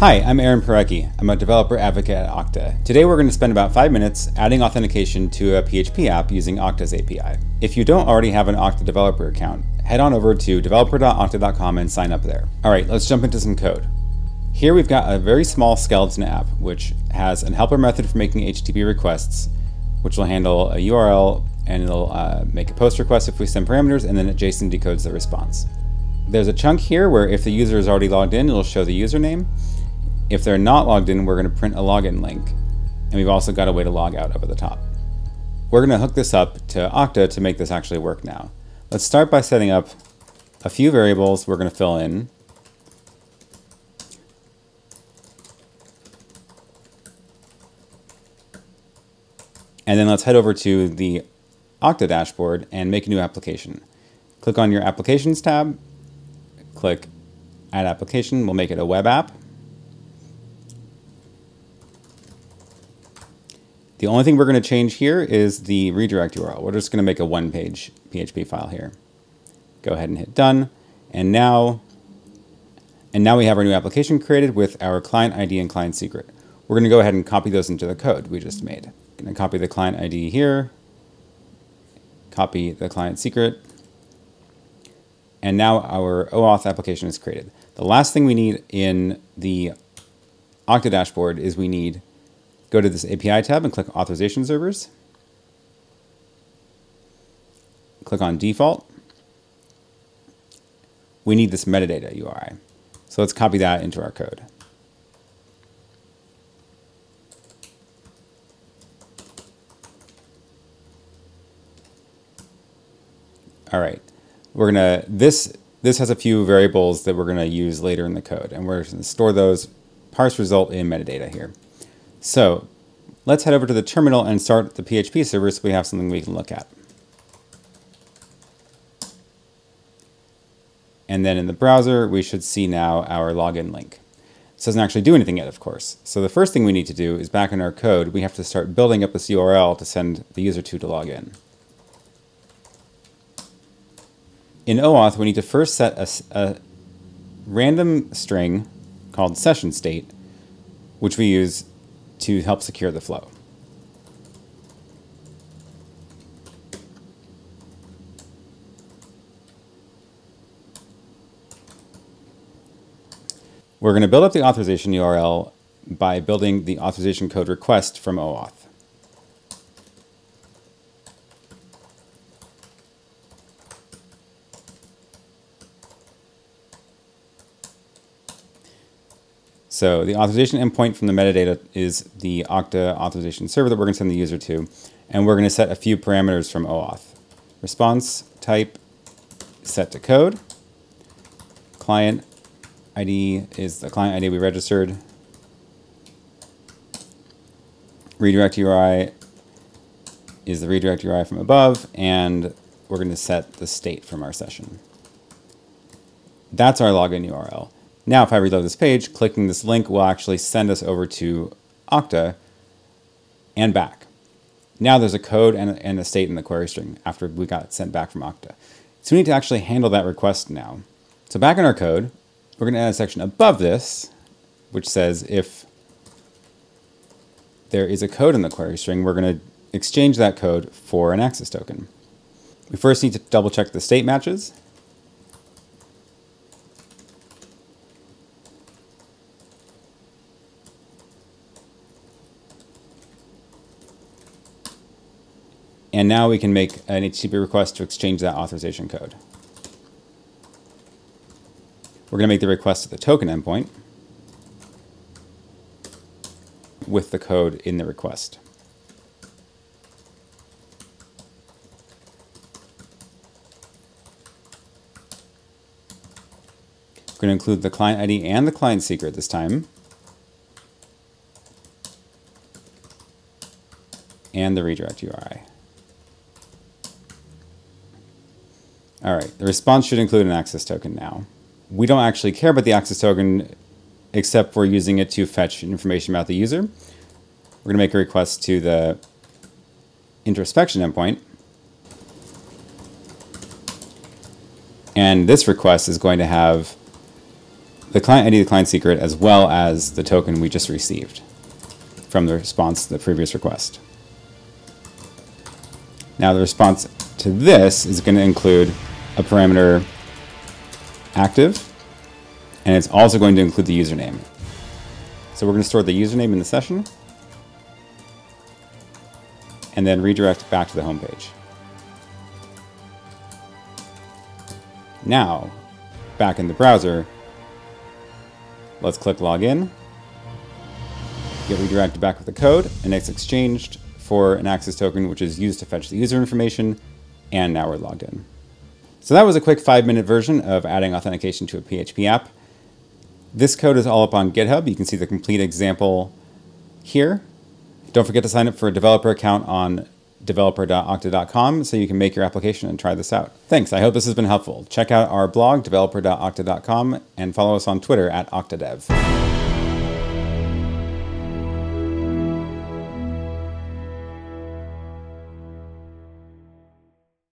Hi, I'm Aaron Parecki. I'm a developer advocate at Okta. Today we're going to spend about five minutes adding authentication to a PHP app using Okta's API. If you don't already have an Okta developer account, head on over to developer.okta.com and sign up there. All right, let's jump into some code. Here we've got a very small skeleton app, which has an helper method for making HTTP requests, which will handle a URL and it'll uh, make a post request if we send parameters, and then it JSON decodes the response. There's a chunk here where if the user is already logged in, it'll show the username. If they're not logged in, we're going to print a login link. And we've also got a way to log out up at the top. We're going to hook this up to Okta to make this actually work now. Let's start by setting up a few variables we're going to fill in. And then let's head over to the Okta dashboard and make a new application. Click on your Applications tab, click Add Application, we'll make it a web app. The only thing we're going to change here is the redirect URL. We're just going to make a one-page PHP file here. Go ahead and hit done. And now, and now we have our new application created with our client ID and client secret. We're going to go ahead and copy those into the code we just made. I'm going to copy the client ID here, copy the client secret, and now our OAuth application is created. The last thing we need in the Okta dashboard is we need Go to this API tab and click Authorization Servers. Click on Default. We need this metadata URI. So let's copy that into our code. All right, we're gonna, this, this has a few variables that we're gonna use later in the code and we're gonna store those parse result in metadata here. So let's head over to the terminal and start the PHP server so we have something we can look at. And then in the browser, we should see now our login link. This doesn't actually do anything yet, of course. So the first thing we need to do is back in our code, we have to start building up this URL to send the user to to log in. In OAuth, we need to first set a, a random string called session state, which we use to help secure the flow. We're going to build up the authorization URL by building the authorization code request from OAuth. So the authorization endpoint from the metadata is the Okta authorization server that we're going to send the user to. And we're going to set a few parameters from OAuth. Response type set to code. Client ID is the client ID we registered. Redirect URI is the redirect URI from above, and we're going to set the state from our session. That's our login URL. Now, if I reload this page, clicking this link will actually send us over to Okta and back. Now there's a code and, and a state in the query string after we got sent back from Okta. So we need to actually handle that request now. So back in our code, we're going to add a section above this, which says if there is a code in the query string, we're going to exchange that code for an access token. We first need to double check the state matches. And now we can make an HTTP request to exchange that authorization code. We're going to make the request to the token endpoint with the code in the request. We're going to include the client ID and the client secret this time. And the redirect URI. All right, the response should include an access token now. We don't actually care about the access token except for using it to fetch information about the user. We're going to make a request to the introspection endpoint. And this request is going to have the client ID, the client secret, as well as the token we just received from the response to the previous request. Now the response to this is going to include a parameter active, and it's also going to include the username. So we're going to store the username in the session, and then redirect back to the home page. Now, back in the browser, let's click login, get redirected back with the code, and it's exchanged for an access token, which is used to fetch the user information, and now we're logged in. So that was a quick five minute version of adding authentication to a PHP app. This code is all up on GitHub. You can see the complete example here. Don't forget to sign up for a developer account on developer.okta.com so you can make your application and try this out. Thanks. I hope this has been helpful. Check out our blog, developer.okta.com, and follow us on Twitter at oktadev.